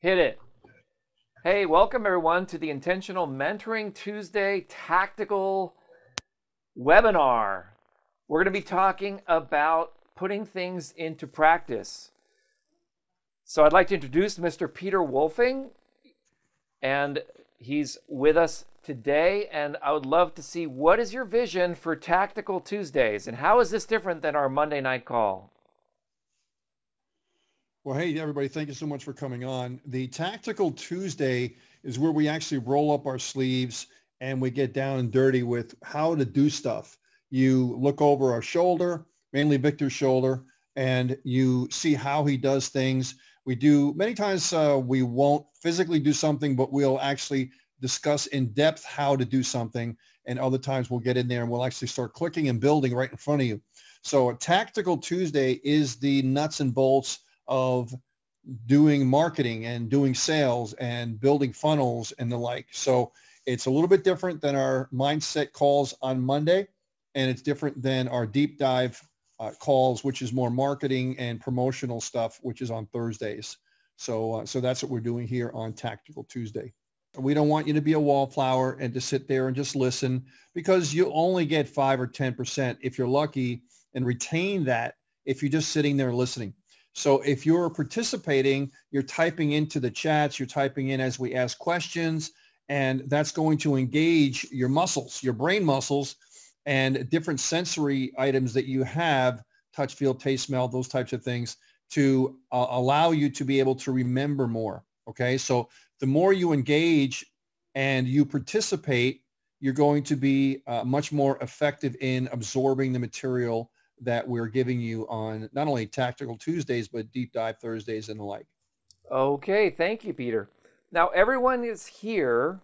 Hit it. Hey, welcome everyone to the Intentional Mentoring Tuesday Tactical webinar. We're going to be talking about putting things into practice. So I'd like to introduce Mr. Peter Wolfing, and he's with us today. And I would love to see what is your vision for Tactical Tuesdays, and how is this different than our Monday night call? Well, hey, everybody, thank you so much for coming on. The Tactical Tuesday is where we actually roll up our sleeves and we get down and dirty with how to do stuff. You look over our shoulder, mainly Victor's shoulder, and you see how he does things. We do many times uh, we won't physically do something, but we'll actually discuss in depth how to do something. And other times we'll get in there and we'll actually start clicking and building right in front of you. So a Tactical Tuesday is the nuts and bolts of doing marketing and doing sales and building funnels and the like. So it's a little bit different than our mindset calls on Monday, and it's different than our deep dive uh, calls, which is more marketing and promotional stuff, which is on Thursdays. So, uh, so that's what we're doing here on Tactical Tuesday. We don't want you to be a wallflower and to sit there and just listen because you only get five or 10% if you're lucky and retain that if you're just sitting there listening. So if you're participating, you're typing into the chats, you're typing in as we ask questions, and that's going to engage your muscles, your brain muscles, and different sensory items that you have, touch, feel, taste, smell, those types of things, to uh, allow you to be able to remember more. Okay, so the more you engage and you participate, you're going to be uh, much more effective in absorbing the material that we're giving you on not only Tactical Tuesdays, but Deep Dive Thursdays and the like. Okay, thank you, Peter. Now, everyone is here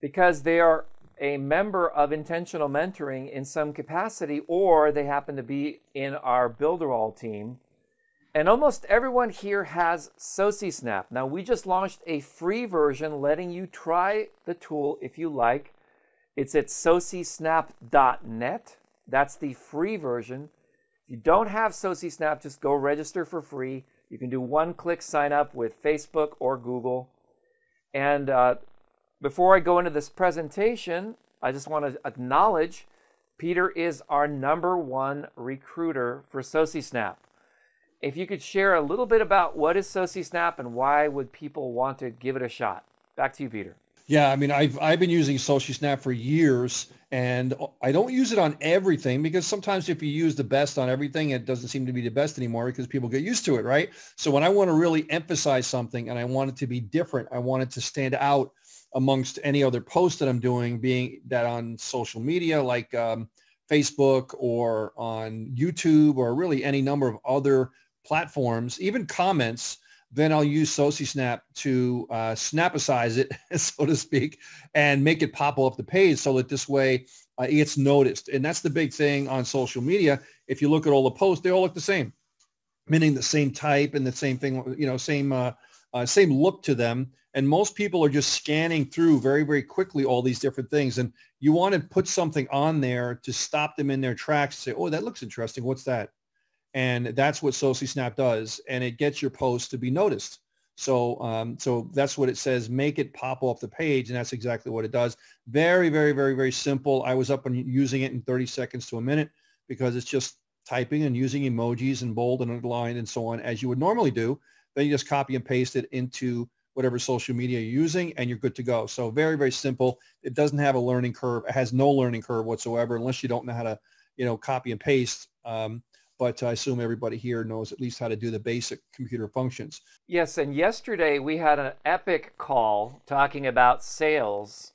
because they are a member of Intentional Mentoring in some capacity, or they happen to be in our Builderall team. And almost everyone here has SociSnap. Now, we just launched a free version letting you try the tool if you like. It's at socisnap.net. That's the free version. If you don't have SociSnap, just go register for free. You can do one-click sign up with Facebook or Google. And uh, before I go into this presentation, I just want to acknowledge Peter is our number one recruiter for SociSnap. If you could share a little bit about what is SociSnap and why would people want to give it a shot. Back to you, Peter. Yeah, I mean, I've I've been using SociSnap for years, and I don't use it on everything because sometimes if you use the best on everything, it doesn't seem to be the best anymore because people get used to it, right? So when I want to really emphasize something and I want it to be different, I want it to stand out amongst any other post that I'm doing, being that on social media like um, Facebook or on YouTube or really any number of other platforms, even comments then I'll use SociSnap to uh, snapicize it, so to speak, and make it pop off the page so that this way uh, it gets noticed. And that's the big thing on social media. If you look at all the posts, they all look the same, meaning the same type and the same thing, you know, same uh, uh, same look to them. And most people are just scanning through very, very quickly all these different things. And you want to put something on there to stop them in their tracks. Say, oh, that looks interesting. What's that? And that's what SociSnap does. And it gets your post to be noticed. So, um, so that's what it says. Make it pop off the page. And that's exactly what it does. Very, very, very, very simple. I was up and using it in 30 seconds to a minute because it's just typing and using emojis and bold and underlined and so on as you would normally do. Then you just copy and paste it into whatever social media you're using and you're good to go. So very, very simple. It doesn't have a learning curve. It has no learning curve whatsoever unless you don't know how to, you know, copy and paste. Um, but I assume everybody here knows at least how to do the basic computer functions. Yes, and yesterday we had an epic call talking about sales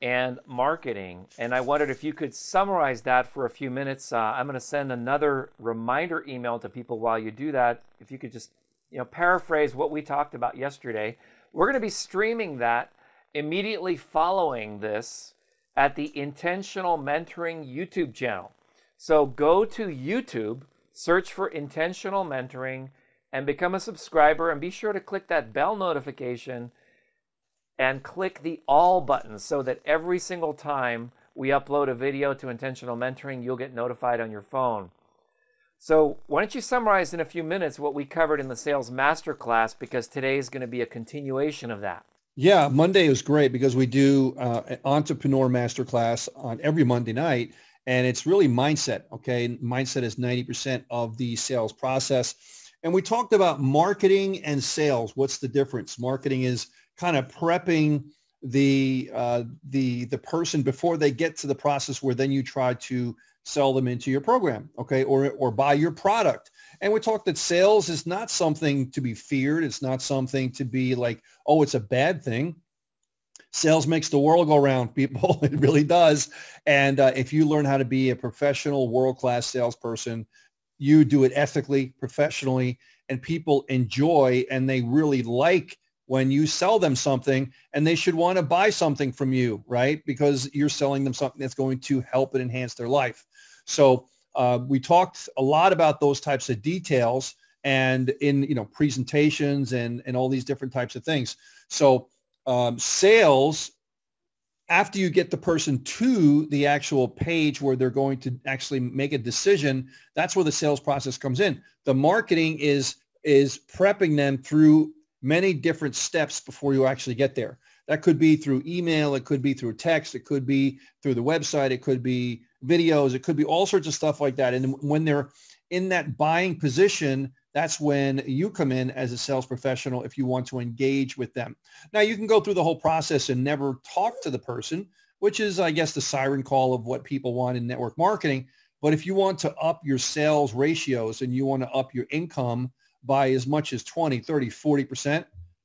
and marketing, and I wondered if you could summarize that for a few minutes. Uh, I'm going to send another reminder email to people while you do that. If you could just, you know, paraphrase what we talked about yesterday. We're going to be streaming that immediately following this at the Intentional Mentoring YouTube channel. So go to YouTube Search for Intentional Mentoring and become a subscriber and be sure to click that bell notification and click the all button so that every single time we upload a video to Intentional Mentoring, you'll get notified on your phone. So why don't you summarize in a few minutes what we covered in the sales masterclass because today is going to be a continuation of that. Yeah, Monday is great because we do uh, an entrepreneur masterclass on every Monday night, and it's really mindset. Okay, mindset is ninety percent of the sales process, and we talked about marketing and sales. What's the difference? Marketing is kind of prepping the uh, the the person before they get to the process where then you try to sell them into your program, okay, or or buy your product. And we talked that sales is not something to be feared. It's not something to be like, oh, it's a bad thing. Sales makes the world go round, people. it really does. And uh, if you learn how to be a professional, world-class salesperson, you do it ethically, professionally, and people enjoy and they really like when you sell them something and they should want to buy something from you, right? Because you're selling them something that's going to help and enhance their life. So uh, we talked a lot about those types of details and in, you know, presentations and, and all these different types of things. So um, sales, after you get the person to the actual page where they're going to actually make a decision, that's where the sales process comes in. The marketing is is prepping them through many different steps before you actually get there. That could be through email. It could be through text. It could be through the website. It could be videos. It could be all sorts of stuff like that. And when they're in that buying position, that's when you come in as a sales professional if you want to engage with them. Now, you can go through the whole process and never talk to the person, which is, I guess, the siren call of what people want in network marketing. But if you want to up your sales ratios and you want to up your income by as much as 20, 30, 40%,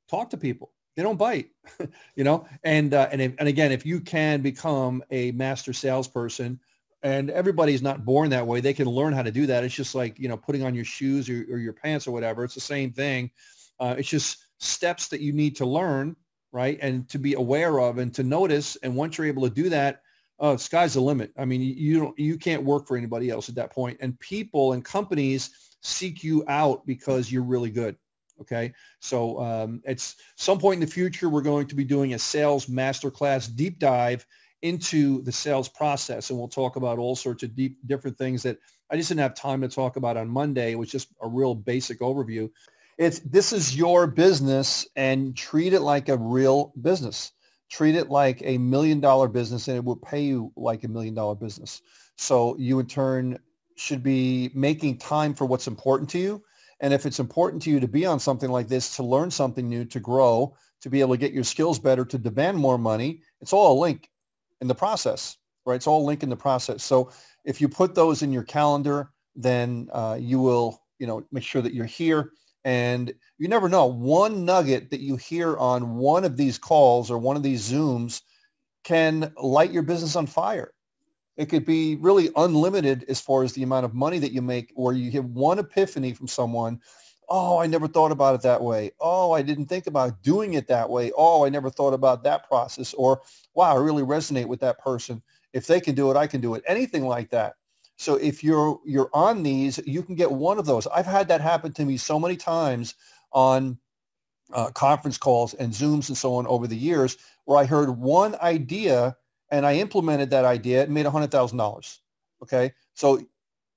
talk to people. They don't bite, you know? And, uh, and, if, and again, if you can become a master salesperson and everybody's not born that way, they can learn how to do that. It's just like, you know, putting on your shoes or, or your pants or whatever. It's the same thing. Uh, it's just steps that you need to learn, right? And to be aware of and to notice. And once you're able to do that, uh, sky's the limit. I mean, you don't, you can't work for anybody else at that point. And people and companies seek you out because you're really good. Okay. So um, it's some point in the future, we're going to be doing a sales masterclass deep dive into the sales process. And we'll talk about all sorts of deep, different things that I just didn't have time to talk about on Monday. It was just a real basic overview. It's, this is your business and treat it like a real business. Treat it like a million dollar business and it will pay you like a million dollar business. So you in turn should be making time for what's important to you. And if it's important to you to be on something like this, to learn something new, to grow, to be able to get your skills better, to demand more money, it's all a link in the process, right? It's all linked in the process. So if you put those in your calendar, then uh, you will, you know, make sure that you're here. And you never know, one nugget that you hear on one of these calls or one of these Zooms can light your business on fire. It could be really unlimited as far as the amount of money that you make, or you have one epiphany from someone. Oh, I never thought about it that way. Oh, I didn't think about doing it that way. Oh, I never thought about that process. Or, wow, I really resonate with that person. If they can do it, I can do it. Anything like that. So if you're you're on these, you can get one of those. I've had that happen to me so many times on uh, conference calls and Zooms and so on over the years, where I heard one idea and I implemented that idea and made $100,000. Okay. So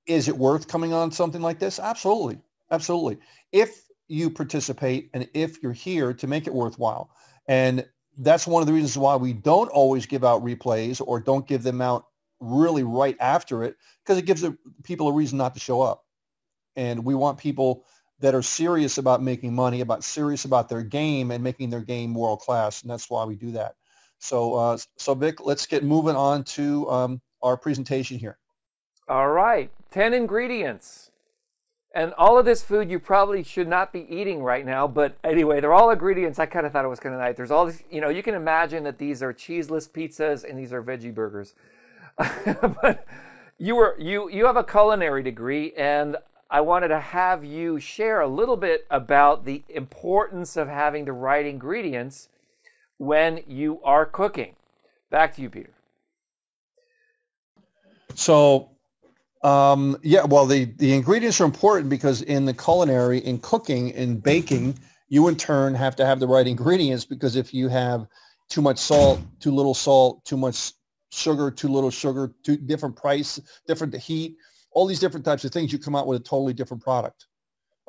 is it worth coming on something like this? Absolutely. Absolutely. If you participate and if you're here to make it worthwhile. And that's one of the reasons why we don't always give out replays or don't give them out really right after it because it gives people a reason not to show up. And we want people that are serious about making money, about serious about their game and making their game world class. And that's why we do that. So, uh, so Vic, let's get moving on to um, our presentation here. All right, 10 ingredients. And all of this food you probably should not be eating right now, but anyway, they're all ingredients. I kind of thought it was kind of nice. There's all this, you know, you can imagine that these are cheeseless pizzas and these are veggie burgers. but you were you you have a culinary degree and I wanted to have you share a little bit about the importance of having the right ingredients when you are cooking. Back to you, Peter. So, um, yeah, well, the, the ingredients are important because in the culinary, in cooking, in baking, you in turn have to have the right ingredients because if you have too much salt, too little salt, too much sugar, too little sugar, too different price, different heat, all these different types of things, you come out with a totally different product.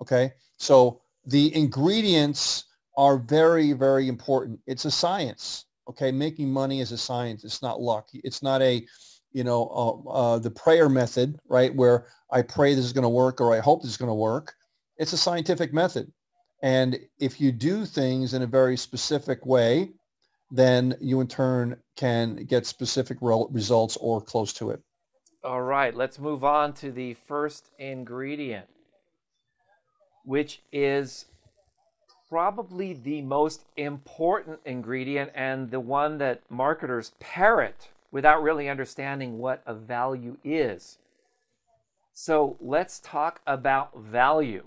Okay. So the ingredients are very, very important. It's a science. Okay. Making money is a science. It's not luck. It's not a, you know, uh, uh, the prayer method, right? Where I pray this is going to work or I hope this is going to work. It's a scientific method. And if you do things in a very specific way, then you in turn can get specific results or close to it. All right, let's move on to the first ingredient, which is probably the most important ingredient and the one that marketers parrot without really understanding what a value is. So let's talk about value.